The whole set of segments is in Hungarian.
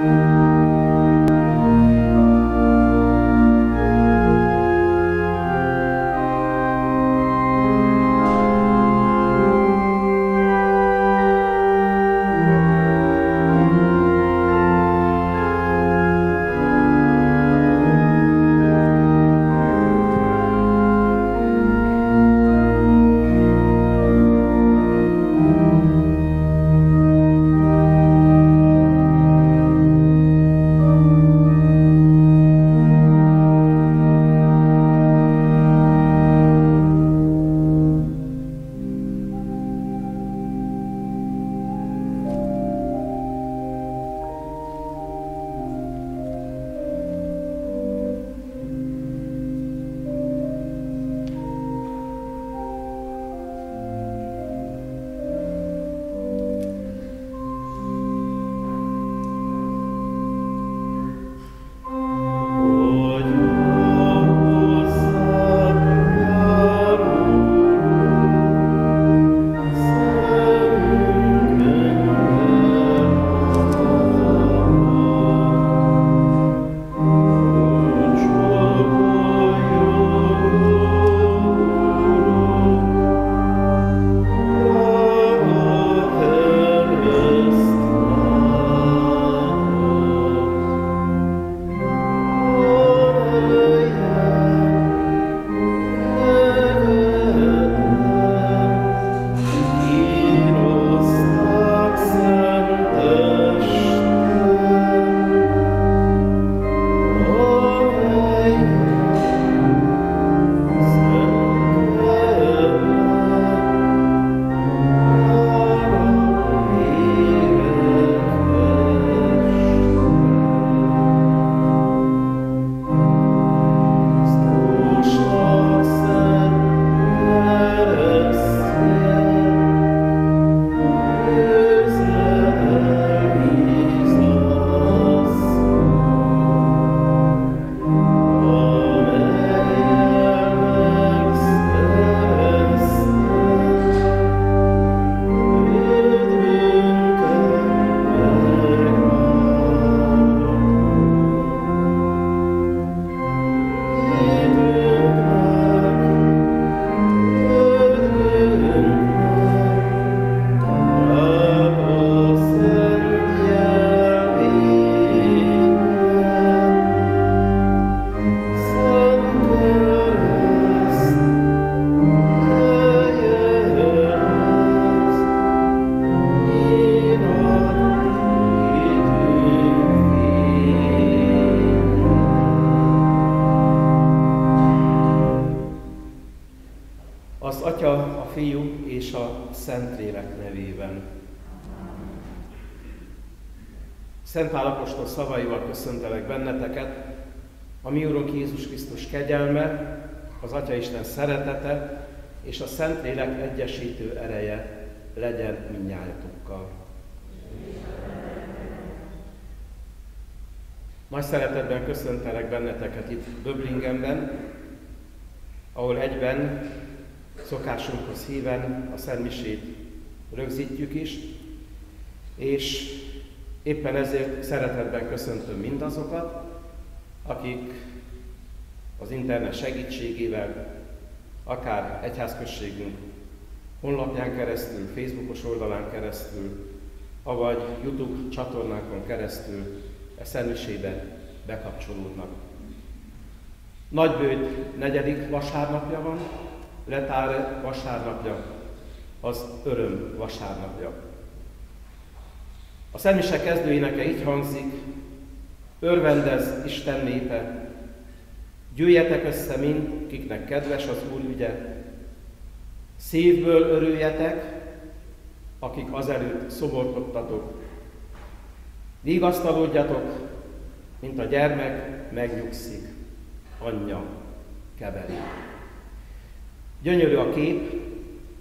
Szent Isten szeretete és a Szentlélek egyesítő ereje legyen minnyájatokkal. Nagy szeretetben köszöntelek benneteket itt Döblingenben, ahol egyben szokásunkhoz híven a Szentmisét rögzítjük is, és Éppen ezért szeretetben köszöntöm mindazokat, akik az internet segítségével, akár egyházközségünk honlapján keresztül, Facebookos oldalán keresztül, avagy YouTube csatornákon keresztül e szentmisébe bekapcsolódnak. Nagybőjt negyedik vasárnapja van, Letár vasárnapja, az öröm vasárnapja. A Szentmise kezdőéneke így hangzik, örvendez Isten népe, gyűjjetek össze mind, kiknek kedves az Úr ügye, szívből örüljetek, akik azelőtt szoborkodtatok, vigasztalódjatok, mint a gyermek megnyugszik, anyja keveri. Gyönyörű a kép,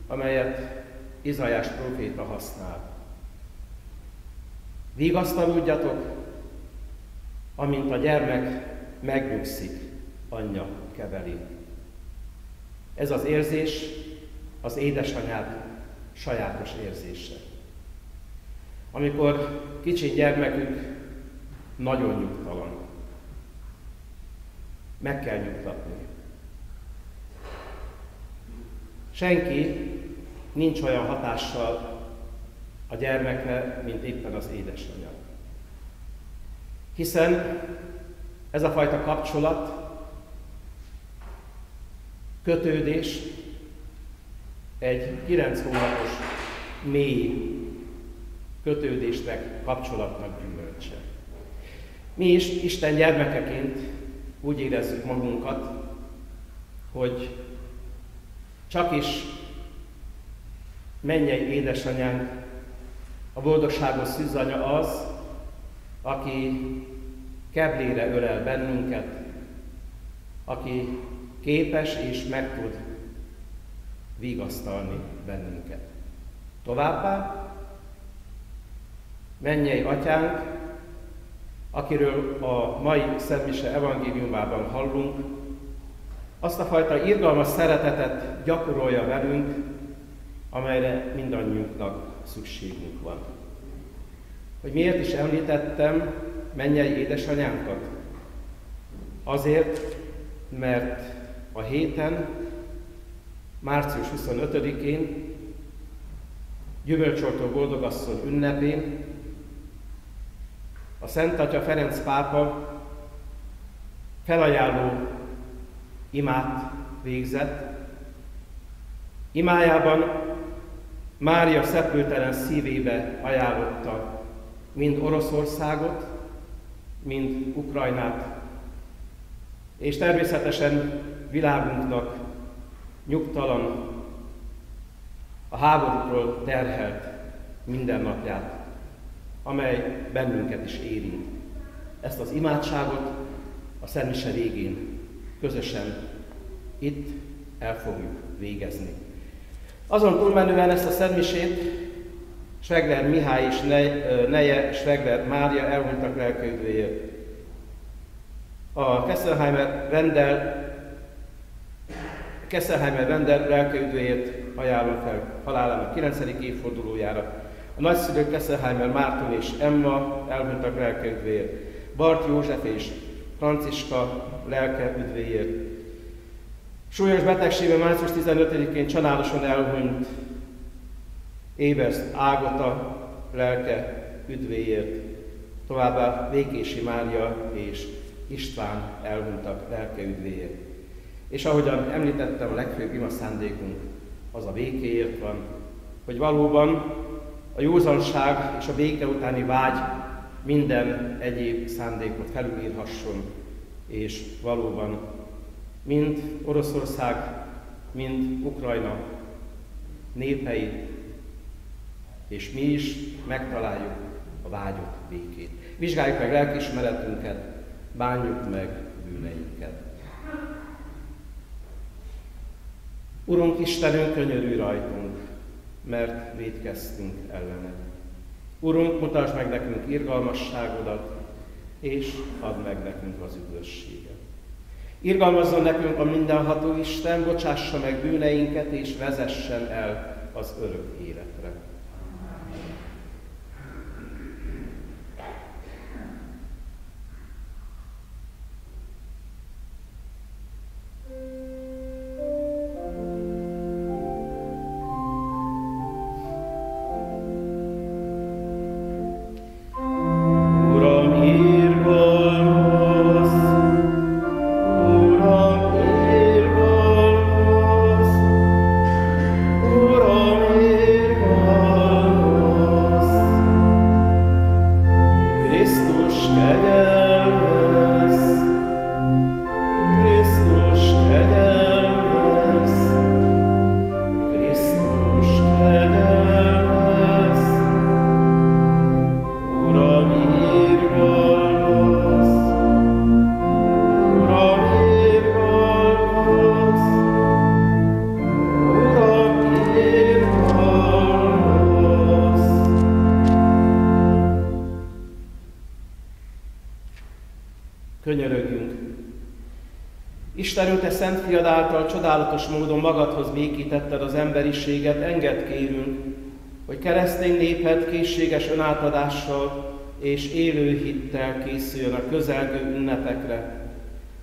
amelyet Izajás próféta használ. Vigasztalódjatok, amint a gyermek megnyugszik, anyja keveli. Ez az érzés az édesanyád sajátos érzése. Amikor kicsi gyermekük nagyon nyugtalan. Meg kell nyugtatni. Senki nincs olyan hatással a gyermekre, mint éppen az édesanyja. Hiszen ez a fajta kapcsolat, kötődés egy 9 hónapos mély kötődésnek, kapcsolatnak gyümölcse. Mi is Isten gyermekeként úgy érezzük magunkat, hogy csak is mennyei édesanyánk, a boldogságos szűzanya az, aki keblére ölel bennünket, aki képes és meg tud vigasztalni bennünket. Továbbá, mennyei atyánk, akiről a mai Szentmise evangéliumában hallunk, azt a fajta irgalmas szeretetet gyakorolja velünk, amelyre mindannyiunknak szükségünk van. Hogy miért is említettem mennyei édesanyánkat? Azért, mert a héten, március 25-én, Gyümölcsoltó Boldogasszony ünnepén a Szent Atya Ferenc pápa felajánló imát végzett. Imájában Mária szeplőtelen szívébe ajánlotta mind Oroszországot, mind Ukrajnát, és természetesen világunknak nyugtalan, a háborúkról terhelt mindennapját, amely bennünket is érint. Ezt az imádságot a Szentmise végén közösen itt el fogjuk végezni. Azon túlmenően ezt a Szentmisét Svegler Mihály és neje Svegler Mária elhunytak lelkődvéért. A Kesselheimer rendel Kesselheimer rendel lelkődvéért ajánlom fel halálának 9. évfordulójára. A nagyszülők Kesselheimer Márton és Emma elhunytak lelkeüdvéért. Bart József és Franciska lelke üdvéért. Súlyos betegségben március 15-én családosan elhunyt Ébersz Ágota lelke üdvéért. Továbbá Vékési Mária és István elhunytak lelke üdvéért. És ahogyan említettem, a legfőbb ima szándékunk az a békéért van, hogy valóban a józanság és a béke utáni vágy minden egyéb szándékot felülírhasson, és valóban mind Oroszország, mind Ukrajna népei, és mi is megtaláljuk a vágyott békét. Vizsgáljuk meg lelkismeretünket, bánjuk meg bűneinket. Urunk Istenünk, könyörű rajtunk, mert védkeztünk ellened. Urunk, mutasd meg nekünk irgalmasságodat, és add meg nekünk az üdvösséget. Irgalmazzon nekünk a mindenható Isten, bocsássa meg bűneinket, és vezessen el az örök életre. Csodálatos módon magadhoz békítetted az emberiséget, engedd kérünk, hogy keresztény néped készséges önátadással és élő hittel készüljön a közelgő ünnepekre.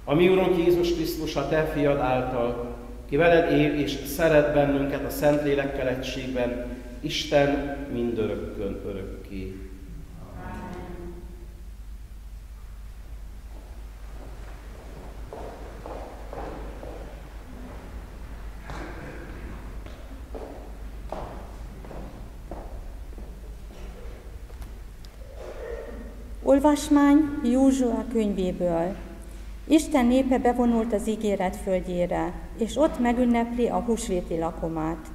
A mi Urunk Jézus Krisztus, a Te fiad által, ki veled él és szeret bennünket a Szentlélekkel egységben, Isten mindörökkön örökké. Olvasmány Józsua könyvéből. Isten népe bevonult az ígéret földjére, és ott megünnepli a húsvéti lakomát.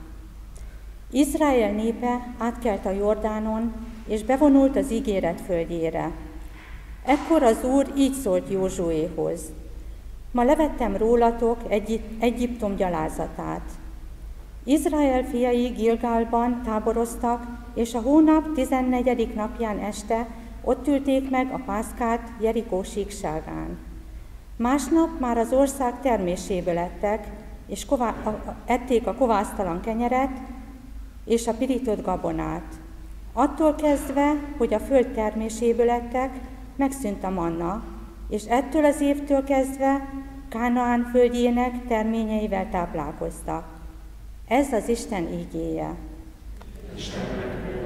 Izrael népe átkelt a Jordánon, és bevonult az ígéret földjére. Ekkor az Úr így szólt Józsuéhoz. Ma levettem rólatok Egyiptom gyalázatát. Izrael fiai Gilgálban táboroztak, és a hónap 14. napján este ott ülték meg a pászkát Jerikó síkságán. Másnap már az ország terméséből ettek, és ková- ették a kovásztalan kenyeret és a pirított gabonát. Attól kezdve, hogy a föld terméséből ettek, megszűnt a manna, és ettől az évtől kezdve Kánaán földjének terményeivel táplálkoztak. Ez az Isten ígéje. Istennek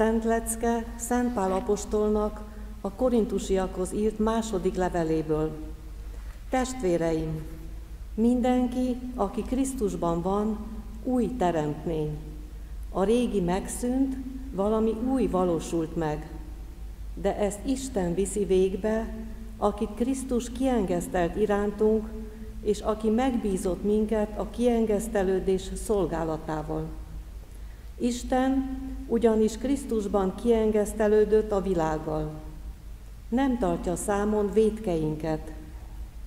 Szent Lecke Szent Pál apostolnak a korintusiakhoz írt második leveléből. Testvéreim, mindenki, aki Krisztusban van, új teremtmény. A régi megszűnt, valami új valósult meg. De ezt Isten viszi végbe, akit Krisztus kiengesztelt irántunk, és aki megbízott minket a kiengesztelődés szolgálatával. Isten ugyanis Krisztusban kiengesztelődött a világgal. Nem tartja számon védkeinket,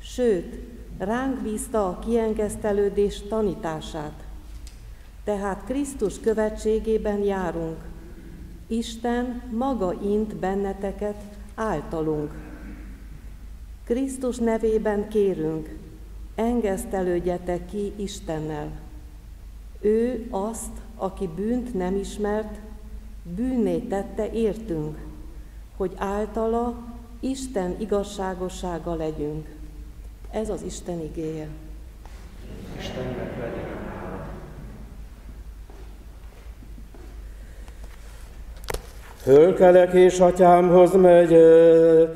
Sőt, ránk bízta a kiengesztelődés tanítását. Tehát Krisztus követségében járunk. Isten maga int benneteket általunk. Krisztus nevében kérünk, engesztelődjetek ki Istennel. Ő azt, aki bűnt nem ismert, bűnné tette értünk, hogy általa Isten igazságossága legyünk. Ez az Isten igéje. Istennek legyen. Fölkelek és atyámhoz megyek,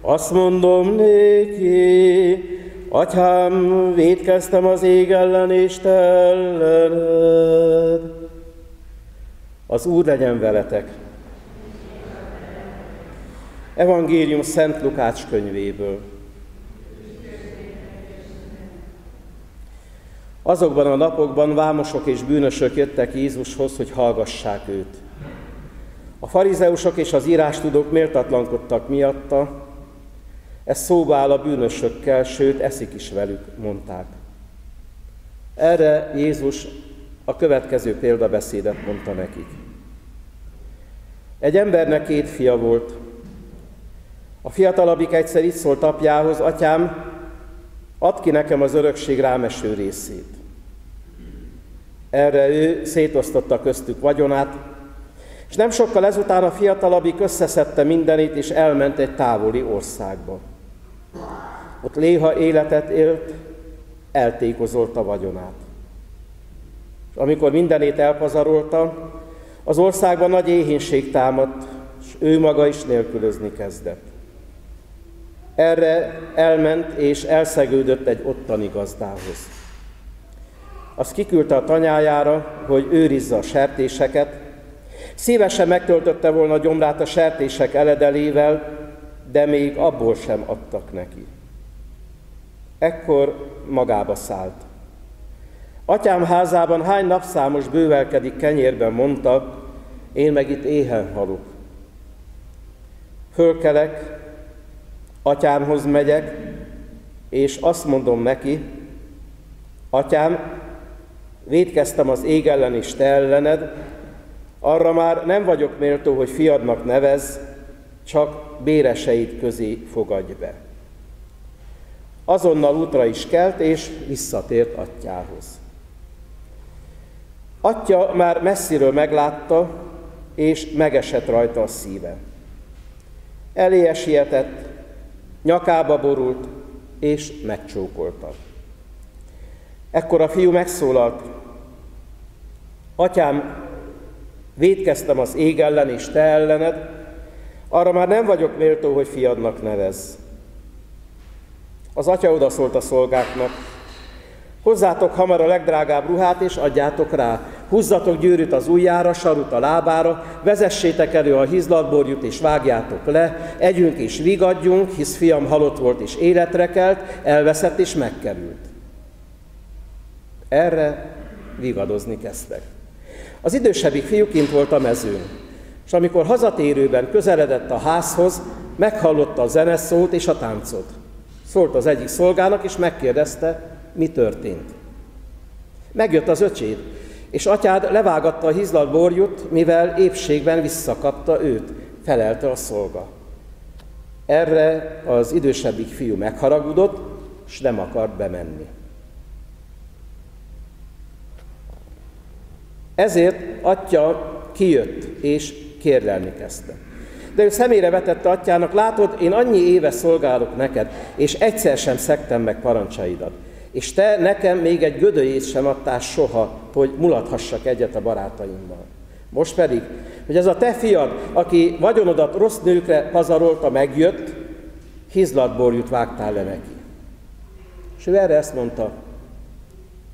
azt mondom néki, atyám, védkeztem az ég ellen és te ellened. Az Úr legyen veletek. Evangélium Szent Lukács könyvéből. Azokban a napokban vámosok és bűnösök jöttek Jézushoz, hogy hallgassák őt. A farizeusok és az írástudók méltatlankodtak miatta, ez szóba áll a bűnösökkel, sőt, eszik is velük, mondták. Erre Jézus a következő példabeszédet mondta nekik. Egy embernek két fia volt. A fiatalabbik egyszer így szólt apjához, atyám, add ki nekem az örökség rámeső részét. Erre ő szétosztotta köztük vagyonát, és nem sokkal ezután a fiatalabbik összeszedte mindenit, és elment egy távoli országba. Ott Léha életet élt, eltékozolta vagyonát. És amikor mindenét elpazarolta, az országban nagy éhínség támadt, és ő maga is nélkülözni kezdett. Erre elment és elszegődött egy ottani gazdához. Azt kiküldte a tanyájára, hogy őrizze a sertéseket, Szívesen megtöltötte volna a gyomrát a sertések eledelével, de még abból sem adtak neki. Ekkor magába szállt. Atyám házában hány napszámos bővelkedik kenyérben, mondta, én meg itt éhen halok. Fölkelek, atyámhoz megyek, és azt mondom neki, atyám, védkeztem az ég ellen és te ellened, arra már nem vagyok méltó, hogy fiadnak nevez, csak béreseid közé fogadj be. Azonnal útra is kelt, és visszatért atyához. Atya már messziről meglátta, és megesett rajta a szíve. Eléje sietett, nyakába borult, és megcsókolta. Ekkor a fiú megszólalt, Atyám, Védkeztem az ég ellen és te ellened, arra már nem vagyok méltó, hogy fiadnak nevez. Az atya odaszólt a szolgáknak, hozzátok hamar a legdrágább ruhát, és adjátok rá. Húzzatok gyűrűt az ujjára, sarut a lábára, vezessétek elő a hizlatborjút, és vágjátok le, együnk és vigadjunk, hisz fiam halott volt és életre kelt, elveszett és megkerült. Erre vigadozni kezdtek. Az idősebbik fiú kint volt a mezőn, és amikor hazatérőben közeledett a házhoz, meghallotta a zeneszót és a táncot. Szólt az egyik szolgának, és megkérdezte, mi történt. Megjött az öcséd, és atyád levágatta a hizlalt borjut, mivel épségben visszakapta őt, felelte a szolga. Erre az idősebbik fiú megharagudott, és nem akart bemenni. Ezért atya kijött és kérlelni kezdte. De ő szemére vetette atyának, látod, én annyi éve szolgálok neked, és egyszer sem szektem meg parancsaidat. És te nekem még egy gödöjét sem adtál soha, hogy mulathassak egyet a barátaimmal. Most pedig, hogy ez a te fiad, aki vagyonodat rossz nőkre pazarolta, megjött, hizlatborjút vágtál le neki. És ő erre ezt mondta,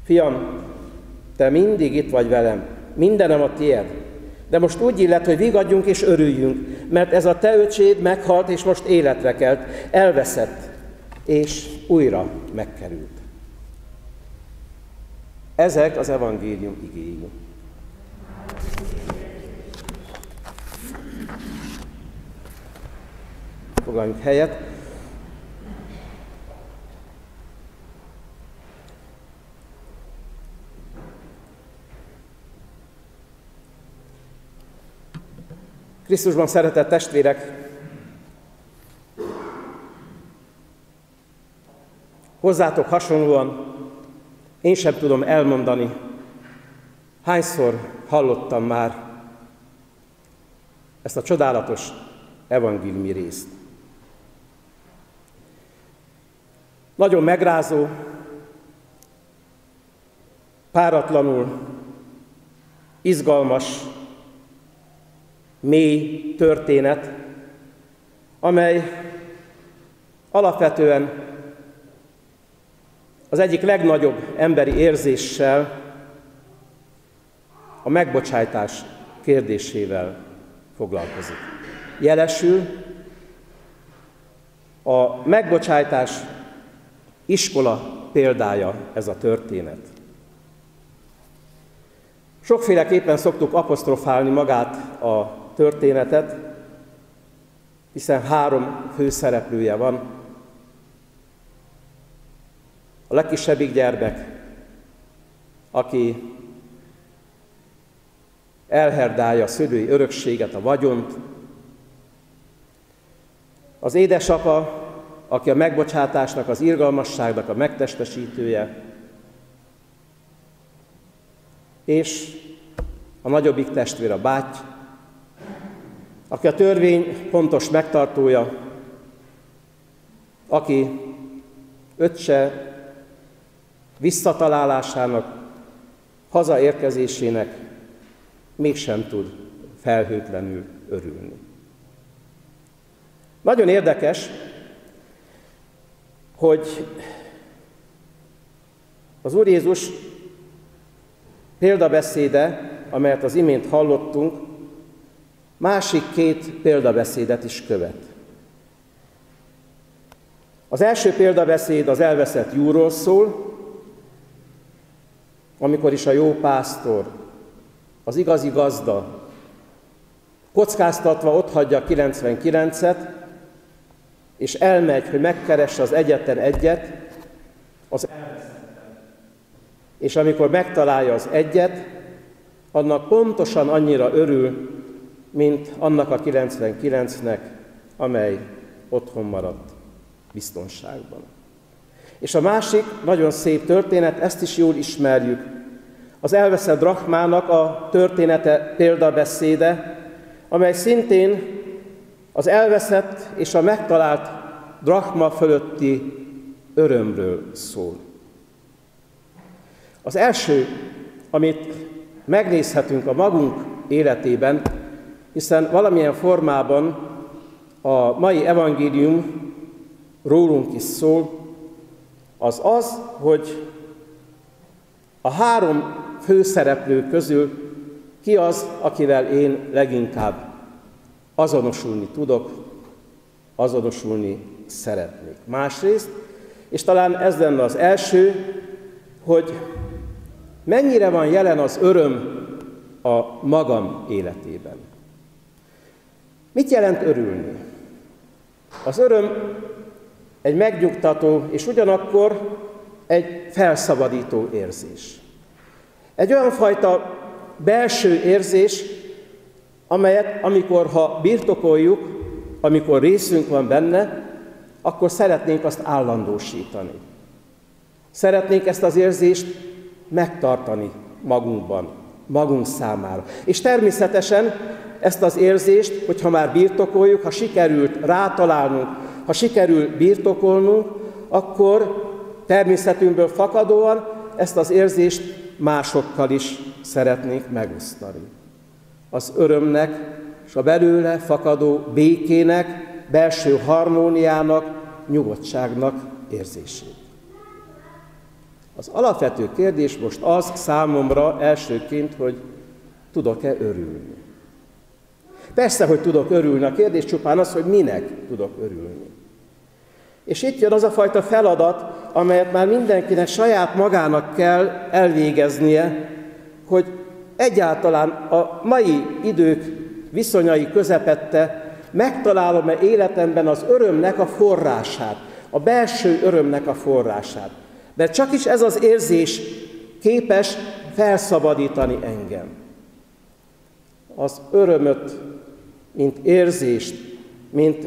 fiam, te mindig itt vagy velem, mindenem a tiéd. De most úgy illet, hogy vigadjunk és örüljünk, mert ez a te öcséd meghalt, és most életre kelt, elveszett, és újra megkerült. Ezek az evangélium igéi. Foglaljunk helyet. Krisztusban szeretett testvérek, hozzátok hasonlóan én sem tudom elmondani, hányszor hallottam már ezt a csodálatos evangéliumi részt. Nagyon megrázó, páratlanul, izgalmas, mély történet, amely alapvetően az egyik legnagyobb emberi érzéssel, a megbocsájtás kérdésével foglalkozik. Jelesül a megbocsájtás iskola példája ez a történet. Sokféleképpen szoktuk apostrofálni magát a történetet, hiszen három főszereplője van. A legkisebbik gyermek, aki elherdálja a szülői örökséget, a vagyont. Az édesapa, aki a megbocsátásnak, az irgalmasságnak a megtestesítője, és a nagyobbik testvér a báty, aki a törvény pontos megtartója, aki öccse visszatalálásának, hazaérkezésének mégsem tud felhőtlenül örülni. Nagyon érdekes, hogy az Úr Jézus példabeszéde, amelyet az imént hallottunk, másik két példabeszédet is követ. Az első példabeszéd az elveszett júról szól, amikor is a jó pásztor, az igazi gazda, kockáztatva ott hagyja 99-et, és elmegy, hogy megkeresse az egyetlen egyet, az És amikor megtalálja az egyet, annak pontosan annyira örül, mint annak a 99-nek, amely otthon maradt biztonságban. És a másik nagyon szép történet, ezt is jól ismerjük, az elveszett drachmának a története példabeszéde, amely szintén az elveszett és a megtalált drachma fölötti örömről szól. Az első, amit megnézhetünk a magunk életében, hiszen valamilyen formában a mai evangélium rólunk is szól, az az, hogy a három főszereplő közül ki az, akivel én leginkább azonosulni tudok, azonosulni szeretnék. Másrészt, és talán ez lenne az első, hogy mennyire van jelen az öröm a magam életében. Mit jelent örülni? Az öröm egy megnyugtató és ugyanakkor egy felszabadító érzés. Egy olyan fajta belső érzés, amelyet amikor ha birtokoljuk, amikor részünk van benne, akkor szeretnénk azt állandósítani. Szeretnénk ezt az érzést megtartani magunkban, magunk számára. És természetesen ezt az érzést, hogyha már birtokoljuk, ha sikerült rátalálnunk, ha sikerül birtokolnunk, akkor természetünkből fakadóan ezt az érzést másokkal is szeretnénk megosztani. Az örömnek és a belőle fakadó békének, belső harmóniának, nyugodtságnak érzését. Az alapvető kérdés most az számomra elsőként, hogy tudok-e örülni. Persze, hogy tudok örülni. A kérdés csupán az, hogy minek tudok örülni. És itt jön az a fajta feladat, amelyet már mindenkinek saját magának kell elvégeznie, hogy egyáltalán a mai idők viszonyai közepette megtalálom-e életemben az örömnek a forrását, a belső örömnek a forrását. Mert csak is ez az érzés képes felszabadítani engem. Az örömöt mint érzést, mint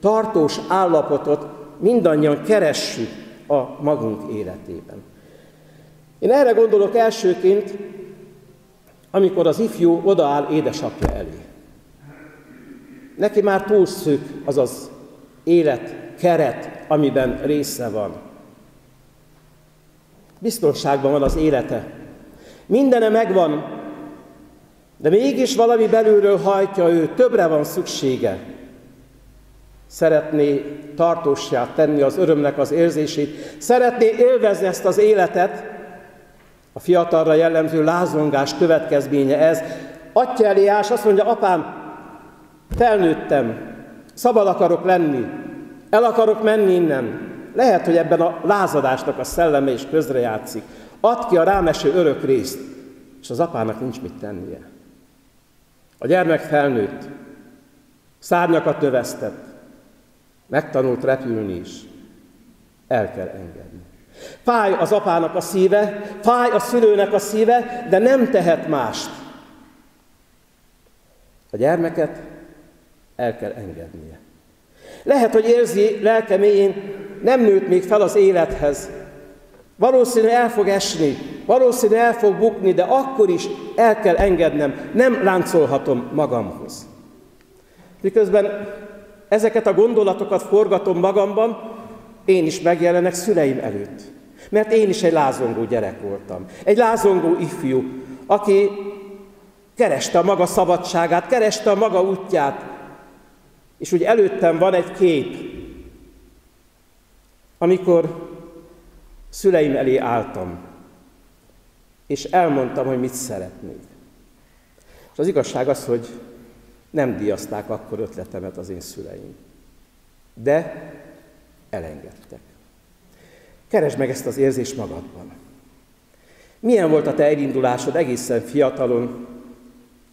tartós állapotot mindannyian keressük a magunk életében. Én erre gondolok elsőként, amikor az ifjú odaáll édesapja elé. Neki már túl szűk az az élet keret, amiben része van. Biztonságban van az élete. Mindene megvan, de mégis valami belülről hajtja ő, többre van szüksége. Szeretné tartósját tenni az örömnek az érzését, szeretné élvezni ezt az életet, a fiatalra jellemző lázongás következménye ez. Atya elé ás, azt mondja, apám, felnőttem, szabad akarok lenni, el akarok menni innen. Lehet, hogy ebben a lázadásnak a szelleme is közrejátszik. Add ki a rámeső örök részt, és az apának nincs mit tennie. A gyermek felnőtt, szárnyakat növesztett, megtanult repülni is. El kell engedni. Fáj az apának a szíve, fáj a szülőnek a szíve, de nem tehet mást. A gyermeket el kell engednie. Lehet, hogy érzi lelke mélyén, nem nőtt még fel az élethez. Valószínű el fog esni, valószínű el fog bukni, de akkor is el kell engednem, nem láncolhatom magamhoz. Miközben ezeket a gondolatokat forgatom magamban, én is megjelenek szüleim előtt. Mert én is egy lázongó gyerek voltam. Egy lázongó ifjú, aki kereste a maga szabadságát, kereste a maga útját. És úgy előttem van egy kép, amikor szüleim elé álltam, és elmondtam, hogy mit szeretnék. És az igazság az, hogy nem diaszták akkor ötletemet az én szüleim. De elengedtek. Keresd meg ezt az érzést magadban. Milyen volt a te elindulásod egészen fiatalon,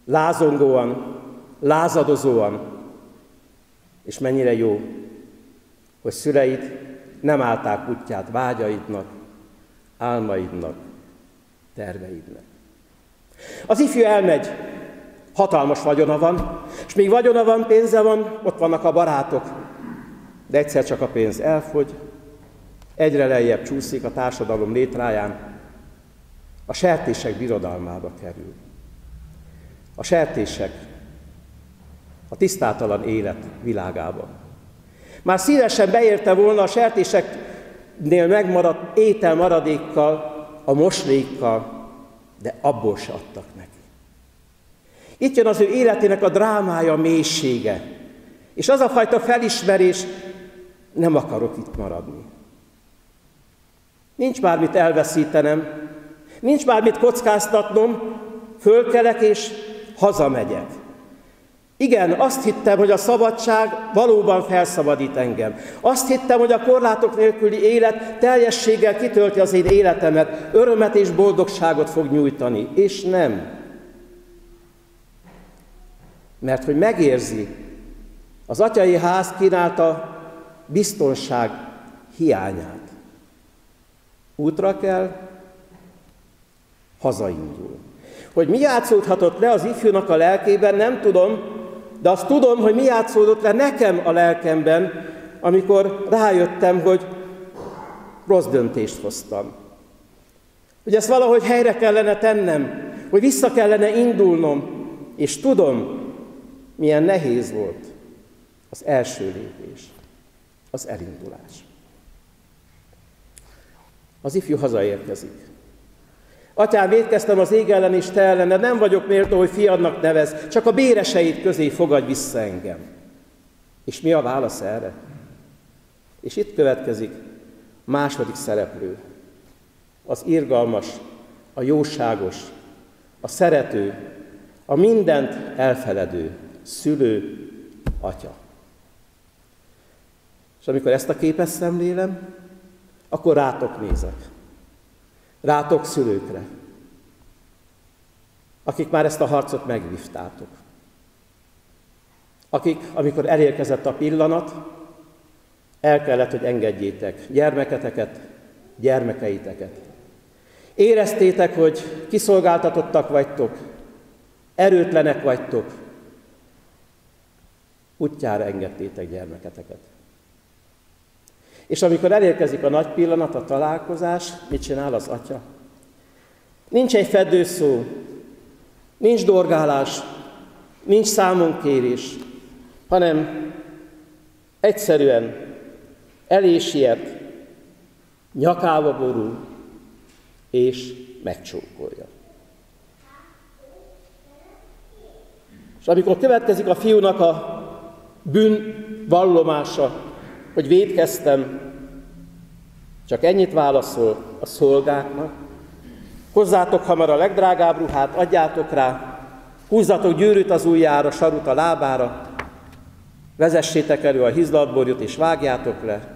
lázongóan, lázadozóan, és mennyire jó, hogy szüleid nem állták útját vágyaidnak, álmaidnak, terveidnek. Az ifjú elmegy, hatalmas vagyona van, és még vagyona van, pénze van, ott vannak a barátok, de egyszer csak a pénz elfogy, egyre lejjebb csúszik a társadalom létráján, a sertések birodalmába kerül. A sertések a tisztátalan élet világába. Már szívesen beérte volna a sertéseknél megmaradt étel maradékkal, a moslékkal, de abból se adtak neki. Itt jön az ő életének a drámája, a mélysége. És az a fajta felismerés, nem akarok itt maradni. Nincs már mit elveszítenem, nincs már mit kockáztatnom, fölkelek és hazamegyek. Igen, azt hittem, hogy a szabadság valóban felszabadít engem. Azt hittem, hogy a korlátok nélküli élet teljességgel kitölti az én életemet, örömet és boldogságot fog nyújtani. És nem. Mert hogy megérzi, az atyai ház kínálta biztonság hiányát. Útra kell, hazaindul. Hogy mi játszódhatott le az ifjúnak a lelkében, nem tudom, de azt tudom, hogy mi játszódott le nekem a lelkemben, amikor rájöttem, hogy rossz döntést hoztam. Hogy ezt valahogy helyre kellene tennem, hogy vissza kellene indulnom, és tudom, milyen nehéz volt az első lépés, az elindulás. Az ifjú hazaérkezik. Atyám, védkeztem az ég ellen és te ellened, nem vagyok méltó, hogy fiadnak nevez, csak a béreseit közé fogadj vissza engem. És mi a válasz erre? És itt következik második szereplő. Az irgalmas, a jóságos, a szerető, a mindent elfeledő, szülő, atya. És amikor ezt a képet szemlélem, akkor rátok nézek. Rátok szülőkre, akik már ezt a harcot megvívtátok. Akik, amikor elérkezett a pillanat, el kellett, hogy engedjétek gyermeketeket, gyermekeiteket. Éreztétek, hogy kiszolgáltatottak vagytok, erőtlenek vagytok, útjára engedtétek gyermeketeket. És amikor elérkezik a nagy pillanat, a találkozás, mit csinál az atya? Nincs egy fedőszó, nincs dorgálás, nincs számonkérés, hanem egyszerűen elé siet, nyakába borul, és megcsókolja. És amikor következik a fiúnak a bűn vallomása, hogy védkeztem, csak ennyit válaszol a szolgáknak, hozzátok hamar a legdrágább ruhát, adjátok rá, húzzatok gyűrűt az ujjára, sarut a lábára, vezessétek elő a hizlatborjot és vágjátok le,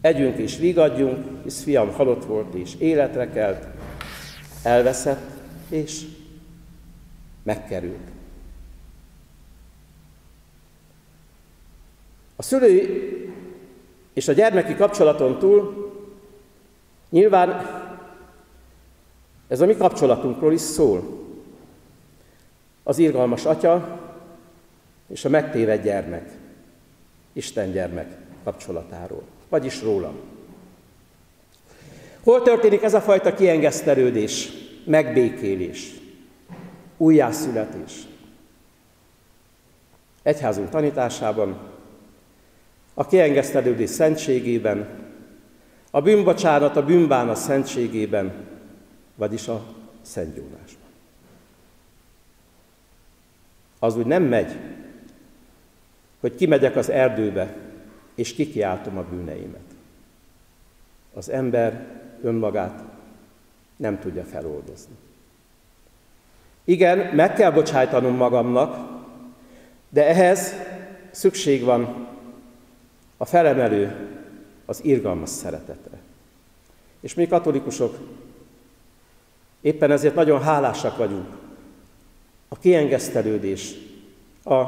együnk és vigadjunk, hisz fiam halott volt és életre kelt, elveszett és megkerült. A szülői és a gyermeki kapcsolaton túl nyilván ez a mi kapcsolatunkról is szól. Az irgalmas atya és a megtéved gyermek, Isten gyermek kapcsolatáról, vagyis rólam. Hol történik ez a fajta kiengesztelődés, megbékélés, újjászületés? Egyházunk tanításában, a kiengesztelődés szentségében, a bűnbocsánat, a bűnbánat szentségében, vagyis a szentgyónásban. Az úgy nem megy, hogy kimegyek az erdőbe, és kikiáltom a bűneimet. Az ember önmagát nem tudja feloldozni. Igen, meg kell bocsájtanom magamnak, de ehhez szükség van a felemelő, az irgalmas szeretetre. És mi katolikusok éppen ezért nagyon hálásak vagyunk. A kiengesztelődés, a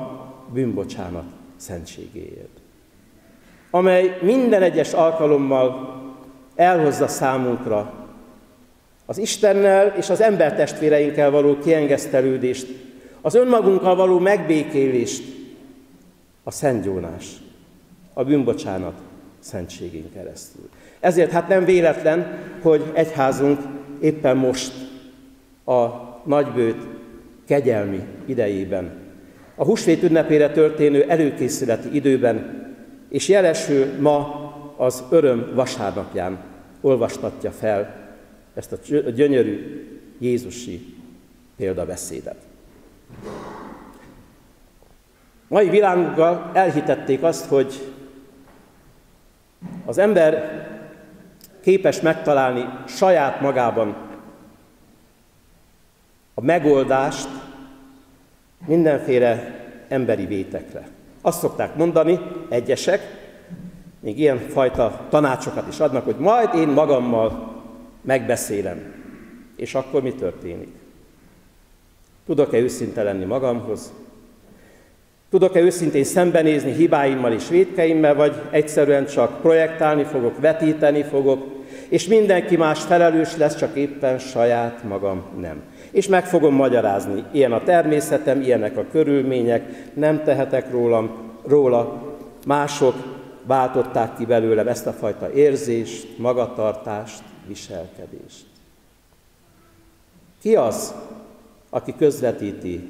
bűnbocsánat szentségéért, amely minden egyes alkalommal elhozza számunkra az Istennel és az embertestvéreinkkel való kiengesztelődést, az önmagunkkal való megbékélést, a szentgyónás a bűnbocsánat szentségén keresztül. Ezért hát nem véletlen, hogy egyházunk éppen most a nagybőt kegyelmi idejében, a húsvét ünnepére történő előkészületi időben, és jelesül ma az öröm vasárnapján olvastatja fel ezt a gyönyörű Jézusi példabeszédet. Mai világunkgal elhitették azt, hogy az ember képes megtalálni saját magában a megoldást mindenféle emberi vétekre. Azt szokták mondani egyesek, még ilyen fajta tanácsokat is adnak, hogy majd én magammal megbeszélem. És akkor mi történik? Tudok-e őszinte lenni magamhoz? Tudok-e őszintén szembenézni hibáimmal és védkeimmel, vagy egyszerűen csak projektálni fogok, vetíteni fogok, és mindenki más felelős lesz, csak éppen saját magam nem. És meg fogom magyarázni, ilyen a természetem, ilyenek a körülmények, nem tehetek rólam, róla, mások váltották ki belőlem ezt a fajta érzést, magatartást, viselkedést. Ki az, aki közvetíti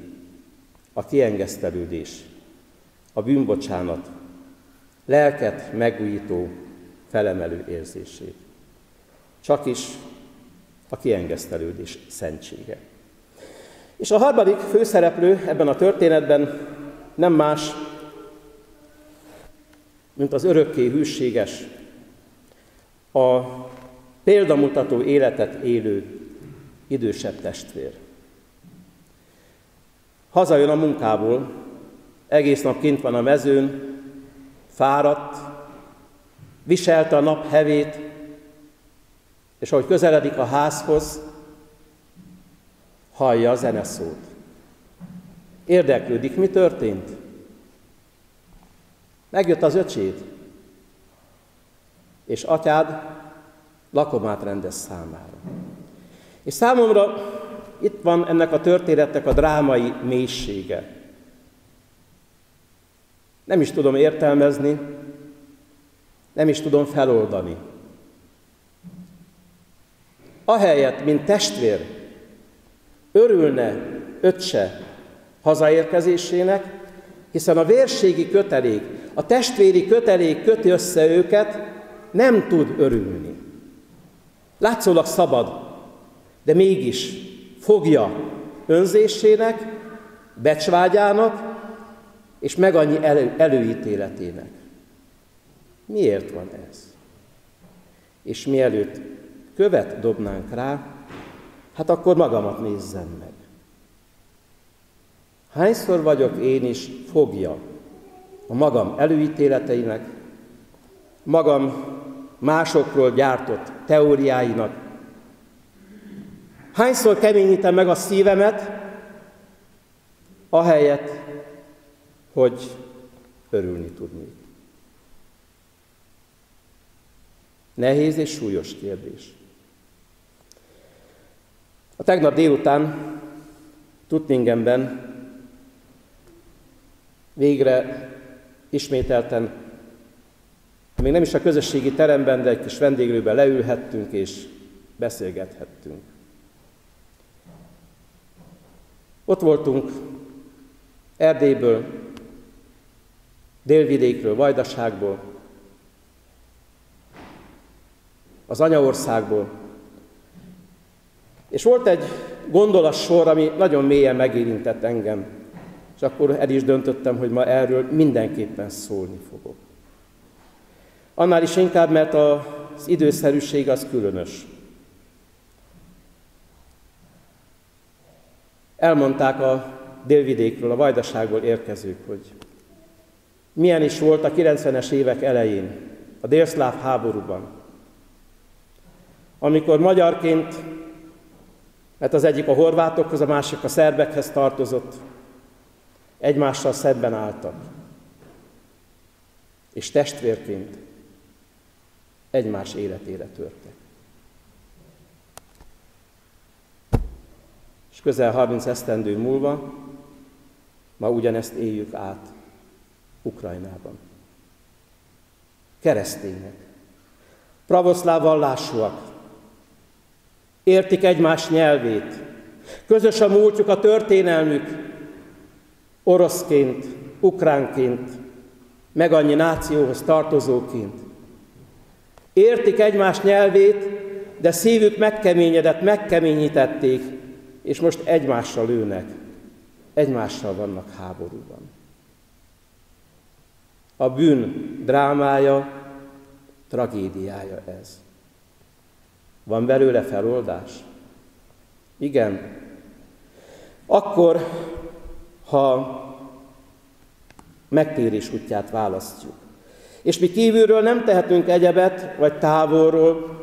a kiengesztelődés a bűnbocsánat, lelket megújító, felemelő érzését. Csak is a kiengesztelődés szentsége. És a harmadik főszereplő ebben a történetben nem más, mint az örökké hűséges, a példamutató életet élő idősebb testvér. Hazajön a munkából, egész nap kint van a mezőn, fáradt, viselte a nap hevét, és ahogy közeledik a házhoz, hallja a zeneszót. Érdeklődik, mi történt? Megjött az öcséd, és atyád lakomát rendez számára. És számomra itt van ennek a történetnek a drámai mélysége. Nem is tudom értelmezni, nem is tudom feloldani. Ahelyett, mint testvér, örülne öccse hazaérkezésének, hiszen a vérségi kötelék, a testvéri kötelék köti össze őket, nem tud örülni. Látszólag szabad, de mégis fogja önzésének, becsvágyának és meg annyi elő, előítéletének. Miért van ez? És mielőtt követ dobnánk rá, hát akkor magamat nézzem meg. Hányszor vagyok én is fogja a magam előítéleteinek, magam másokról gyártott teóriáinak, Hányszor keményítem meg a szívemet, ahelyett, hogy örülni tudnék. Nehéz és súlyos kérdés. A tegnap délután Tutningenben végre ismételten, még nem is a közösségi teremben, de egy kis vendéglőben leülhettünk és beszélgethettünk. Ott voltunk Erdélyből, délvidékről, Vajdaságból, az anyaországból. És volt egy gondolatsor, ami nagyon mélyen megérintett engem, és akkor el is döntöttem, hogy ma erről mindenképpen szólni fogok. Annál is inkább, mert az időszerűség az különös. Elmondták a délvidékről, a vajdaságból érkezők, hogy milyen is volt a 90-es évek elején, a délszláv háborúban, amikor magyarként, mert az egyik a horvátokhoz, a másik a szerbekhez tartozott, egymással szemben álltak, és testvérként egymás életére törtek. közel 30 esztendő múlva ma ugyanezt éljük át Ukrajnában. Keresztények, pravoszláv vallásúak, értik egymás nyelvét, közös a múltjuk, a történelmük, oroszként, ukránként, meg annyi nációhoz tartozóként. Értik egymás nyelvét, de szívük megkeményedett, megkeményítették, és most egymással lőnek, egymással vannak háborúban. A bűn drámája, tragédiája ez. Van belőle feloldás? Igen. Akkor, ha megtérés útját választjuk. És mi kívülről nem tehetünk egyebet, vagy távolról,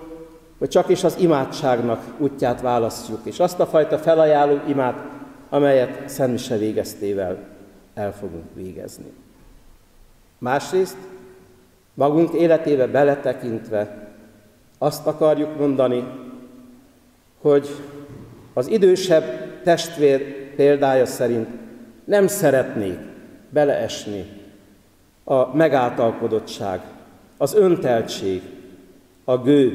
hogy csak is az imádságnak útját választjuk, és azt a fajta felajánló imát, amelyet Szent Mise végeztével el fogunk végezni. Másrészt, magunk életébe beletekintve azt akarjuk mondani, hogy az idősebb testvér példája szerint nem szeretnék beleesni a megáltalkodottság, az önteltség, a gőg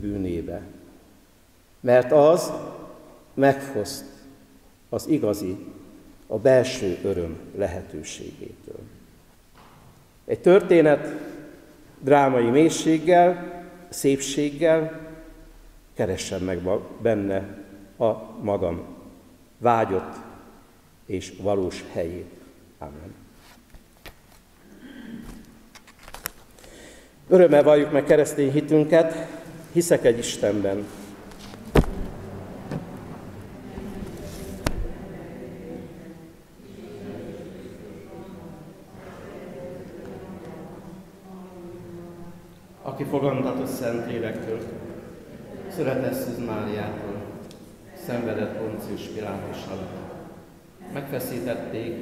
bűnébe, mert az megfoszt az igazi, a belső öröm lehetőségétől. Egy történet drámai mélységgel, szépséggel keressen meg benne a magam vágyott és valós helyét. Amen. Örömmel valljuk meg keresztény hitünket, hiszek egy Istenben. Aki fogantatott Szentlélektől, született Szűz Máriától, szenvedett Poncius Pilátus alatt. Megfeszítették,